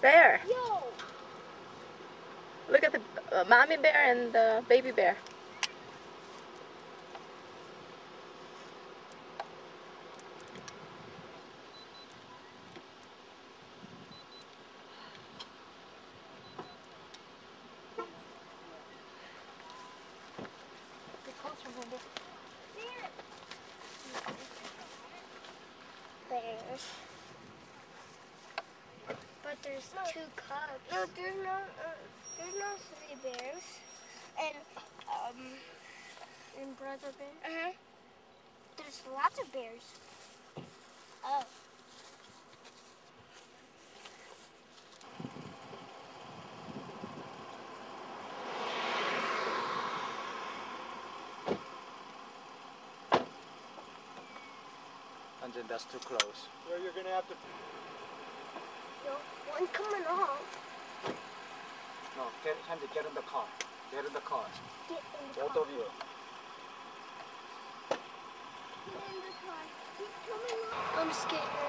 Bear. Yo. Look at the uh, mommy bear and the baby bear. Bears. But there's two cubs. No, there's no. Uh, there's no three bears. And um. And brother bear? Uh huh. There's lots of bears. Oh. And then that's too close. Well, you're gonna have to. No, one's coming off. No, get, Sandy, get in the car. Get in the car. Get in the Both car. of you. Get in the car. He's coming off. I'm scared.